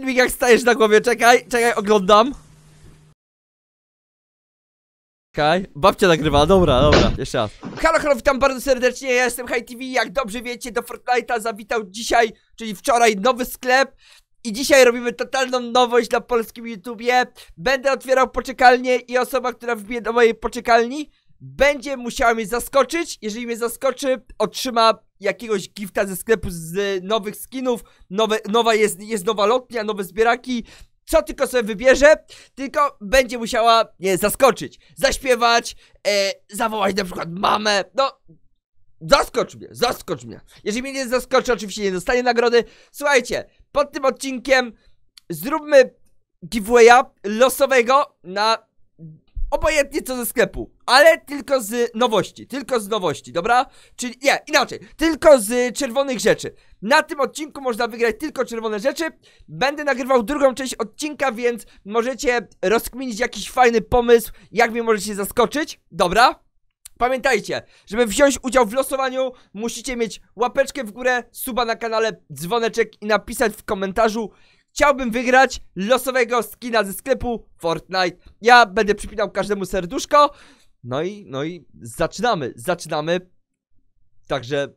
filmik jak stajesz na głowie, czekaj, czekaj, oglądam. Czekaj, babcia nagrywa, dobra, dobra, jeszcze raz. Halo, halo, witam bardzo serdecznie, ja jestem High TV, jak dobrze wiecie, do Fortnite'a zawitał dzisiaj, czyli wczoraj, nowy sklep. I dzisiaj robimy totalną nowość na polskim YouTubie. Będę otwierał poczekalnię i osoba, która wbije do mojej poczekalni będzie musiała mnie zaskoczyć. Jeżeli mnie zaskoczy, otrzyma jakiegoś gifta ze sklepu z nowych skinów. Nowe, nowa jest, jest nowa lotnia, nowe zbieraki. Co tylko sobie wybierze, tylko będzie musiała mnie zaskoczyć. Zaśpiewać, e, zawołać na przykład mamę. No, zaskocz mnie, zaskocz mnie. Jeżeli mnie nie zaskoczy, oczywiście nie dostanie nagrody. Słuchajcie, pod tym odcinkiem zróbmy giveawaya losowego na obojętnie co ze sklepu, ale tylko z nowości, tylko z nowości, dobra? Czyli nie, inaczej, tylko z czerwonych rzeczy. Na tym odcinku można wygrać tylko czerwone rzeczy. Będę nagrywał drugą część odcinka, więc możecie rozkminić jakiś fajny pomysł, jak mnie możecie zaskoczyć, dobra? Pamiętajcie, żeby wziąć udział w losowaniu, musicie mieć łapeczkę w górę, suba na kanale, dzwoneczek i napisać w komentarzu Chciałbym wygrać losowego skina ze sklepu Fortnite. Ja będę przypinał każdemu serduszko. No i, no i zaczynamy, zaczynamy. Także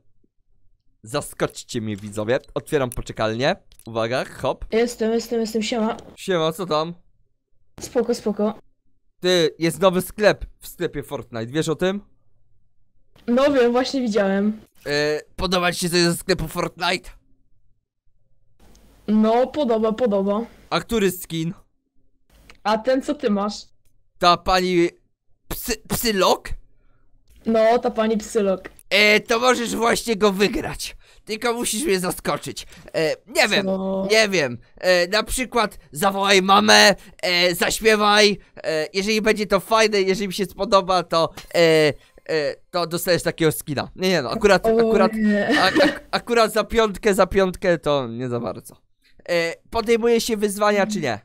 zaskoczcie mnie widzowie. Otwieram poczekalnię. Uwaga, hop. Jestem, jestem, jestem, siema. Siema, co tam? Spoko, spoko. Ty, jest nowy sklep w sklepie Fortnite, wiesz o tym? No wiem, właśnie widziałem. Yy, podoba ci się coś ze sklepu Fortnite? No, podoba, podoba. A który skin? A ten co ty masz? Ta pani psy, Psylok? No, ta pani psylok. E, to możesz właśnie go wygrać. Tylko musisz mnie zaskoczyć. E, nie wiem, Co? nie wiem. E, na przykład zawołaj mamę, e, zaśpiewaj. E, jeżeli będzie to fajne, jeżeli mi się spodoba, to e, e, to dostajesz takiego skina. Nie, nie no, akurat, akurat, ak, akurat za piątkę, za piątkę to nie za bardzo. Podejmuje się wyzwania czy nie?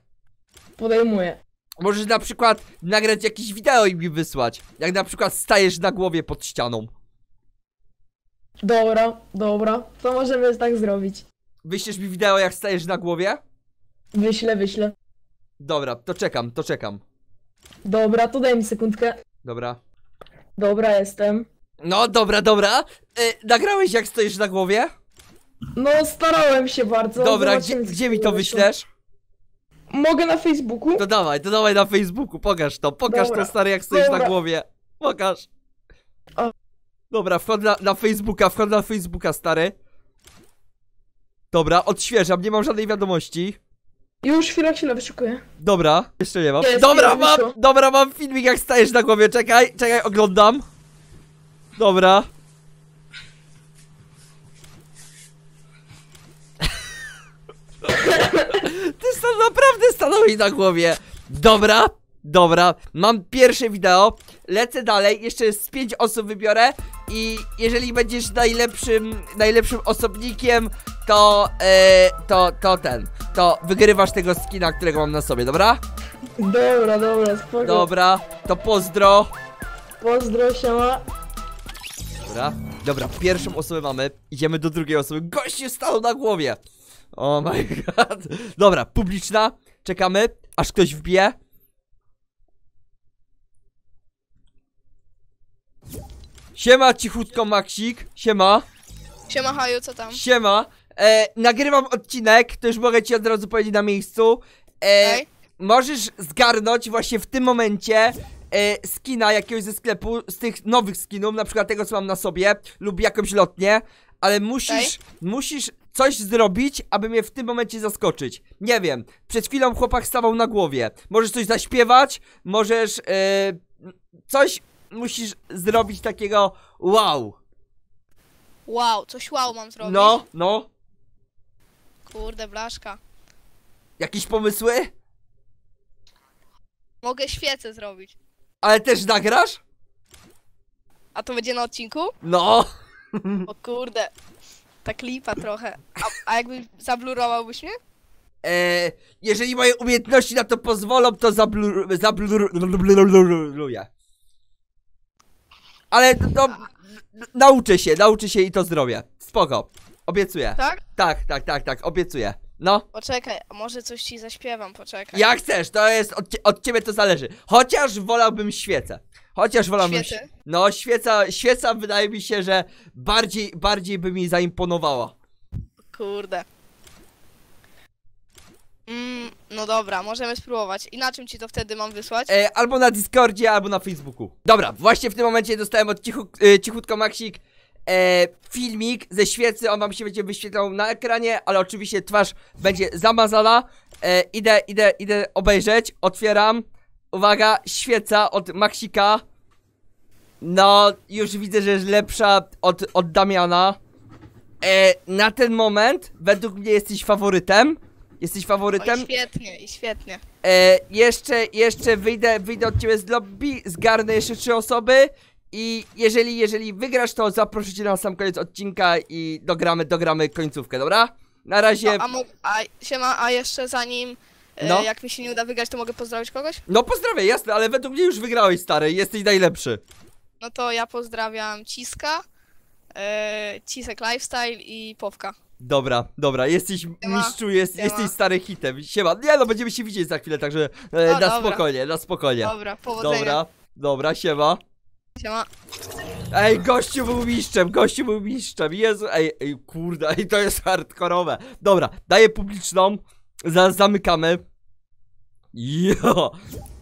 Podejmuję. Możesz na przykład nagrać jakieś wideo i mi wysłać. Jak na przykład stajesz na głowie pod ścianą. Dobra, dobra. To możemy tak zrobić. Wyślesz mi wideo jak stajesz na głowie? Wyślę, wyślę. Dobra, to czekam, to czekam. Dobra, to daj mi sekundkę. Dobra. Dobra, jestem. No, dobra, dobra. E, nagrałeś jak stoisz na głowie? No, starałem się bardzo. dobra, Zobaczymy, gdzie, gdzie mi to wyślesz? Mogę na Facebooku? To dawaj, to dawaj na Facebooku, pokaż to, pokaż Dobra, to stary jak stoisz na dobra. głowie. Pokaż. O. Dobra, wchodź na, na Facebooka, wchodź na Facebooka stary. Dobra, odświeżam, nie mam żadnej wiadomości. Już chwilę, chwilę wyszukuję. Dobra, jeszcze nie mam. Jest, Dobra, mam, dobra, mam filmik jak stajesz na głowie, czekaj, czekaj, oglądam. Dobra. Ty stan stanąłeś na głowie. Dobra, dobra, mam pierwsze wideo, lecę dalej, jeszcze z pięć osób wybiorę i jeżeli będziesz najlepszym, najlepszym osobnikiem, to, e, to, to ten, to wygrywasz tego skina, którego mam na sobie, dobra? Dobra, dobra, spoko. Dobra, to pozdro. Pozdro, siema. Dobra, dobra, pierwszą osobę mamy, idziemy do drugiej osoby, goście stanął na głowie. Oh my god. Dobra, publiczna, czekamy, aż ktoś wbije. Siema cichutko Maksik, siema, Siema Haju, co tam? siema. E, nagrywam odcinek, to już mogę ci od razu powiedzieć na miejscu. E, Ej, możesz zgarnąć właśnie w tym momencie e, skina jakiegoś ze sklepu, z tych nowych skinów, na przykład tego co mam na sobie, lub jakąś lotnię, ale musisz, musisz coś zrobić, aby mnie w tym momencie zaskoczyć. Nie wiem, przed chwilą chłopak stawał na głowie. Możesz coś zaśpiewać, możesz e, coś musisz zrobić takiego wow. wow, coś wow mam zrobić. No, no. Kurde, blaszka. Jakieś pomysły? Mogę świecę zrobić. Ale też nagrasz? A to będzie na odcinku? No. O kurde. Tak lipa trochę. A, a jakby zablurowałbyś mnie? E, jeżeli moje umiejętności na to pozwolą, to zablur... zabluruję. Ale to, to nauczę się, nauczę się i to zrobię. Spoko. Obiecuję. Tak? Tak, tak, tak, tak, obiecuję. No, Poczekaj, a może coś ci zaśpiewam, poczekaj. jak chcesz, to jest, od, od ciebie to zależy. Chociaż wolałbym świecę. Chociaż wolałbym... Świecę? świe- No, świeca, świeca wydaje mi się, że bardziej, bardziej by mi zaimponowała. Kurde. Mm, no dobra, możemy spróbować. I na czym ci to wtedy mam wysłać? E, albo na Discordzie, albo na Facebooku. Dobra, właśnie w tym momencie dostałem od cichu, e, cichutko Maxik e, filmik ze świecy, on wam się będzie wyświetlał na ekranie, ale oczywiście twarz będzie zamazana. E, idę, idę, idę obejrzeć, otwieram. Uwaga, świeca od Maxika. No, już widzę, że jest lepsza od, od Damiana. E, na ten moment, według mnie jesteś faworytem. Jesteś Oj, faworytem. świetnie, i świetnie. E, jeszcze, jeszcze wyjdę, wyjdę od ciebie z lobby, zgarnę jeszcze trzy osoby i jeżeli, jeżeli wygrasz, to zaproszę cię na sam koniec odcinka i dogramy, dogramy końcówkę, dobra? Na razie, No, a, a, siema, a jeszcze zanim, No. jak mi się nie uda wygrać, to mogę pozdrowić kogoś? no pozdrawiam, jasne, ale według mnie już wygrałeś, stary, jesteś najlepszy. No to ja pozdrawiam Ciska, e, Cisek Lifestyle i Powka. Dobra, dobra, jesteś mistrzu, jest, Siema. jesteś stary hitem, siema, nie no, będziemy się widzieć za chwilę, także e, No, na dobra. spokojnie, na spokojnie. Dobra, powodzenia. Dobra, dobra, siema. Siema. Ej, gościu był mistrzem, gościu był mistrzem, Jezu, ej, ej, kurde, ej, to jest hardkorowe. Dobra, daję publiczną, zaraz zamykamy. Jo,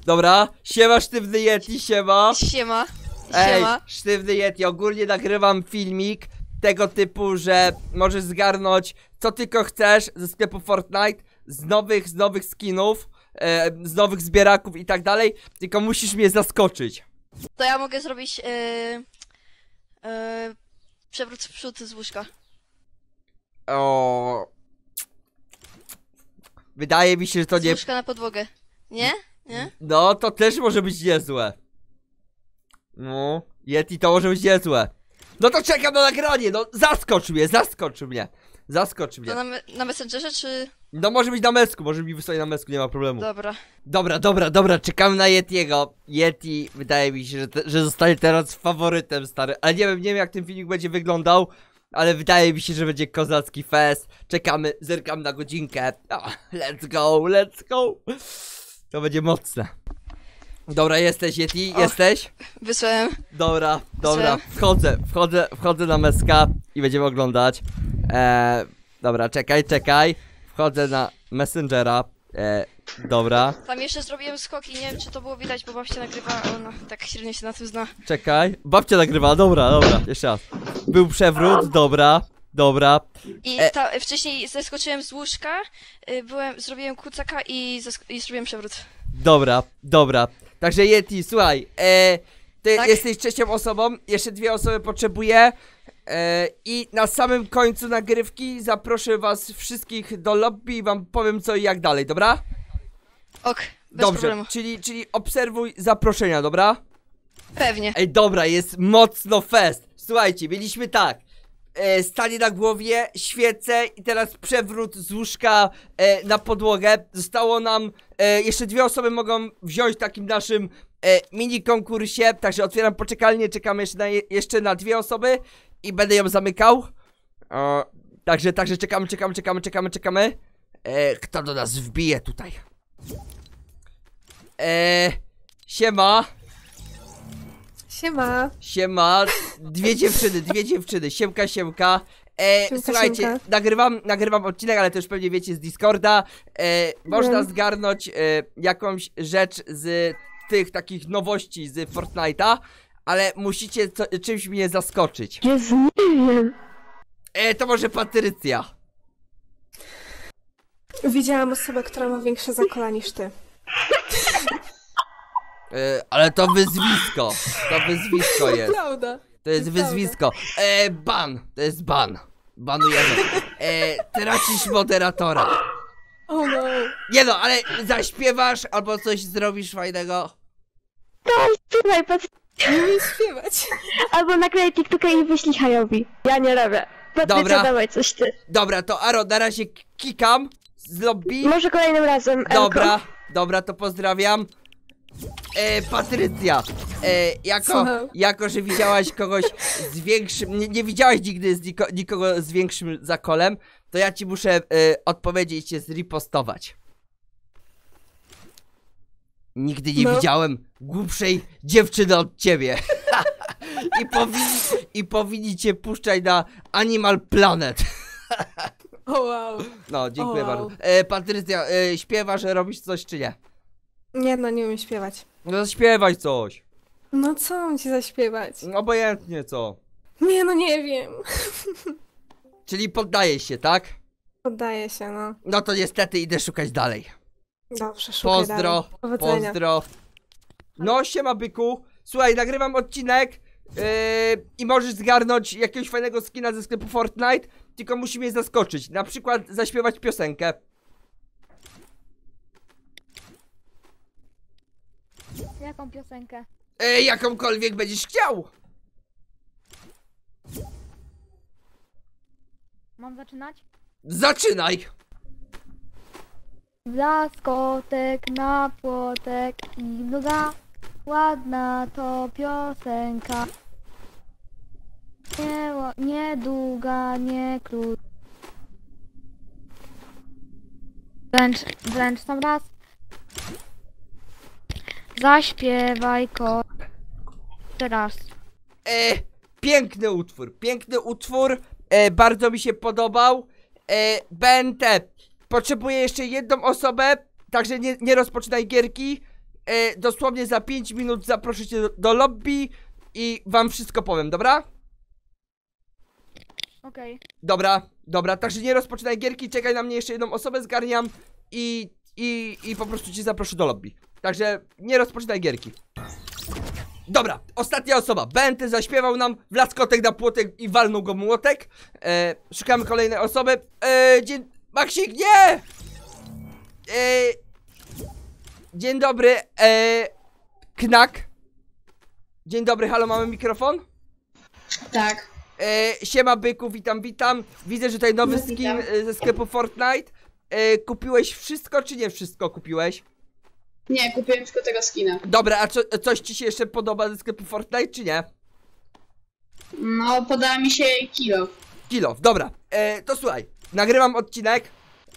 dobra, siema sztywny Yeti, siema. Siema. Ej, Siema. sztywny Yeti, ogólnie nagrywam filmik tego typu, że możesz zgarnąć co tylko chcesz ze sklepu Fortnite, z nowych, z nowych skinów, e, z nowych zbieraków i tak dalej, tylko musisz mnie zaskoczyć. To ja mogę zrobić yy, yy, przewrót w przód z łóżka. O. Wydaje mi się, że to nie. łóżka na podłogę. Nie? Nie? No, to też może być niezłe. No, Yeti to może być niezłe. No to czekam na nagranie, no zaskocz mnie, zaskocz mnie. Zaskocz To mnie. na, me- na Messengerze czy... No może być na mesku, może mi wysłać na mesku, nie ma problemu. Dobra. Dobra, dobra, dobra, czekamy na Yetiego. Yeti, wydaje mi się, że, te, że zostanie teraz faworytem, stary. Ale nie wiem, nie wiem jak ten filmik będzie wyglądał. Ale wydaje mi się, że będzie kozacki fest. Czekamy, zerkam na godzinkę. O, let's go, let's go. To będzie mocne. Dobra, jesteś Yeti, Och. jesteś? Wysłałem. Dobra, dobra, Chcę. wchodzę, wchodzę, wchodzę na meska i będziemy oglądać. Eee, dobra, czekaj, czekaj. Wchodzę na Messengera. Eee, dobra. Tam jeszcze zrobiłem skoki, nie wiem czy to było widać, bo babcia nagrywa, ona tak średnio się na tym zna. Czekaj, babcia nagrywa, dobra, dobra, jeszcze raz. Był przewrót, dobra, dobra. I E. ta, wcześniej zeskoczyłem z łóżka, y, byłem, zrobiłem kucaka i, zesk- i zrobiłem przewrót. Dobra, dobra. Także Yeti, słuchaj, e, ty Tak? jesteś trzecią osobą, jeszcze dwie osoby potrzebuję. E, I na samym końcu nagrywki zaproszę was wszystkich do lobby i wam powiem co i jak dalej, dobra? Ok, bez Dobrze, problemu. czyli, czyli obserwuj zaproszenia, dobra? Pewnie. Ej, dobra, jest mocno fest. Słuchajcie, mieliśmy tak. E, stanie na głowie, świece i teraz przewrót z łóżka e, na podłogę. Zostało nam, e, jeszcze dwie osoby mogą wziąć w takim naszym e, mini konkursie. Także otwieram poczekalnię, czekamy jeszcze na, je- jeszcze na dwie osoby i będę ją zamykał. O, także, także czekamy, czekamy, czekamy, czekamy, czekamy. E, kto do nas wbije tutaj? E, siema. Siema. Siema, dwie dziewczyny, dwie dziewczyny, siemka, siemka. E, Siemka, słuchajcie, siemka. nagrywam, nagrywam odcinek, ale to już pewnie wiecie z Discorda. E, można Wiem. zgarnąć e, jakąś rzecz z tych takich nowości z Fortnite'a, ale musicie co, czymś mnie zaskoczyć. Jezu, nie wiem. E, to może Patrycja. Widziałam osobę, która ma większe zakola niż ty. E, ale to wyzwisko, to wyzwisko jest. Prawda. To jest wyzwisko. E, ban, to jest ban. Banujemy. E, tracisz moderatora. Oh no. Nie no, ale zaśpiewasz albo coś zrobisz fajnego. Słuchaj, patrz, Nie umiem śpiewać. albo nagraj TikToka i wyślij Hajowi. Ja nie robię. Patrycja, Dobra. dawaj coś ty. Dobra, to Aro, na razie kikam z lobby. Może kolejnym razem, Elko. Dobra, dobra, to pozdrawiam. E, Patrycja, e, jako, jako, że widziałaś kogoś z większym, nie, nie widziałaś nigdy z niko, nikogo z większym zakolem, to ja ci muszę y, odpowiedzieć i cię zripostować. Nigdy nie No. widziałem głupszej dziewczyny od ciebie. I, powinni, I powinni cię puszczać na Animal Planet. O wow. No, dziękuję O, wow. bardzo. E, Patrycja, e, śpiewasz, robisz coś czy nie? Nie no, nie umiem śpiewać. No śpiewaj coś. No co mam ci zaśpiewać? Obojętnie co. Nie no, nie wiem. Czyli poddajesz się, tak? Poddaję się, no. No to niestety idę szukać dalej. Dobrze, szukaj Pozdro, dalej. Powodzenia. pozdro. No siema byku. Słuchaj, nagrywam odcinek yy, i możesz zgarnąć jakiegoś fajnego skina ze sklepu Fortnite, tylko musi mnie zaskoczyć. Na przykład zaśpiewać piosenkę. Jaką piosenkę? Yy, jakąkolwiek będziesz chciał. Mam zaczynać? Zaczynaj. Blaskotek na płotek i długa, ładna to piosenka. Nie, nie długa, nie krótka. Wręcz, wręcz tam raz. Zaśpiewaj ko... Teraz. E, piękny utwór, piękny utwór, e, bardzo mi się podobał. E, BNT, potrzebuję jeszcze jedną osobę, także nie, nie rozpoczynaj gierki. E, dosłownie za 5 minut zaproszę cię do, do lobby i wam wszystko powiem, dobra? Okej. Dobra, dobra, także nie rozpoczynaj gierki, czekaj na mnie, jeszcze jedną osobę zgarniam i, i, i po prostu cię zaproszę do lobby. Także nie rozpoczynaj gierki. Dobra, ostatnia osoba. Benty zaśpiewał nam, wlaskotek na płotek i walnął go młotek. E, szukamy kolejnej osoby. E, dzień... Maksik, nie! E, dzień dobry, e, Knak. Dzień dobry, halo, mamy mikrofon? Tak. E, siema byku, witam, witam. Widzę, że tutaj nowy No, skin witam. ze sklepu Fortnite. E, kupiłeś wszystko, czy nie wszystko kupiłeś? Nie, kupiłem tylko tego skina. Dobra, a co, coś ci się jeszcze podoba ze sklepu Fortnite, czy nie? No, podała mi się kilo. Kilof, dobra. E, to słuchaj, nagrywam odcinek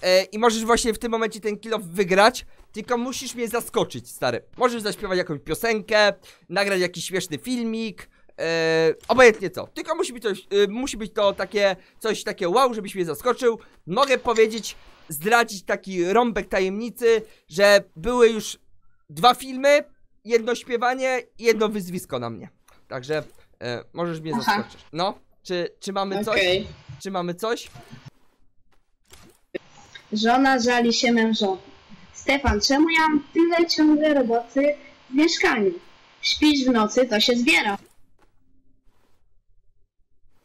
e, i możesz właśnie w tym momencie ten kilof wygrać. Tylko musisz mnie zaskoczyć, stary. Możesz zaśpiewać jakąś piosenkę, nagrać jakiś śmieszny filmik. E, obojętnie co. Tylko musi być, coś, e, musi być to takie coś takie wow, żebyś mnie zaskoczył. Mogę powiedzieć, zdradzić taki rąbek tajemnicy, że były już dwa filmy, jedno śpiewanie i jedno wyzwisko na mnie. Także e, możesz mnie Aha. zaskoczyć. No, czy, czy mamy coś? Czy mamy coś? Żona żali się mężowi. Stefan, czemu ja mam tyle ciągle roboty w mieszkaniu? Śpisz w nocy, to się zbiera.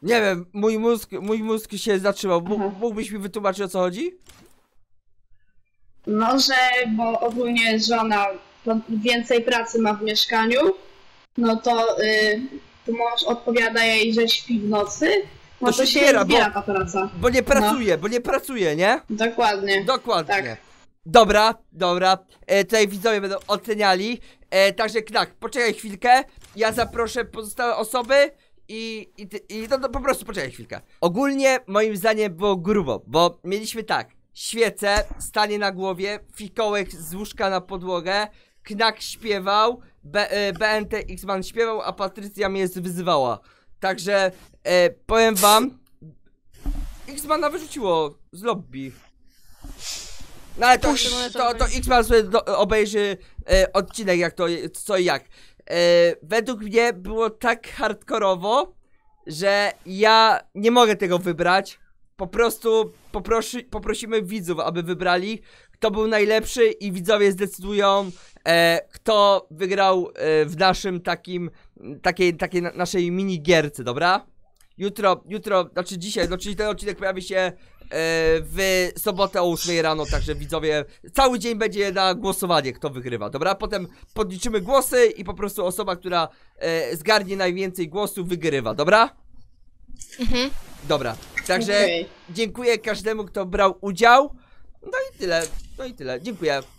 Nie wiem, mój mózg, mój mózg się zatrzymał. Aha. mógłbyś mi wytłumaczyć o co chodzi? No, że bo ogólnie żona to więcej pracy ma w mieszkaniu, no to y, tu mąż odpowiada jej, że śpi w nocy, no To to, się zbiera, zbiera, bo- ta praca. Bo nie pracuje, bo nie pracuje, nie? Dokładnie. Dokładnie. Tak. Dobra, dobra. E, tutaj widzowie będą oceniali. E, także knak, poczekaj chwilkę. Ja zaproszę pozostałe osoby i, i, i no, no po prostu poczekaj chwilkę. Ogólnie moim zdaniem było grubo, bo mieliśmy tak. Świece, stanie na głowie, fikołek z łóżka na podłogę, Knak śpiewał, B, e, BNT X-Man śpiewał, a Patrycja mnie wyzywała. Także e, powiem wam, X-Mana wyrzuciło z lobby. No ale to, no, to, to X-Man sobie do, obejrzy e, odcinek jak to, co i jak. E, według mnie było tak hardkorowo, że ja nie mogę tego wybrać. Po prostu poprosi, poprosimy widzów, aby wybrali, kto był najlepszy i widzowie zdecydują, e, kto wygrał e, w naszym takim, takiej, takiej na, naszej mini gierce, dobra? Jutro, jutro, znaczy dzisiaj, no czyli ten odcinek pojawi się e, w sobotę o 8 rano, także widzowie, cały dzień będzie na głosowanie, kto wygrywa, dobra? Potem podliczymy głosy i po prostu osoba, która e, zgarnie najwięcej głosów, wygrywa, dobra? Mhm. Dobra, także Okej. dziękuję każdemu, kto brał udział. No i tyle, no i tyle, dziękuję.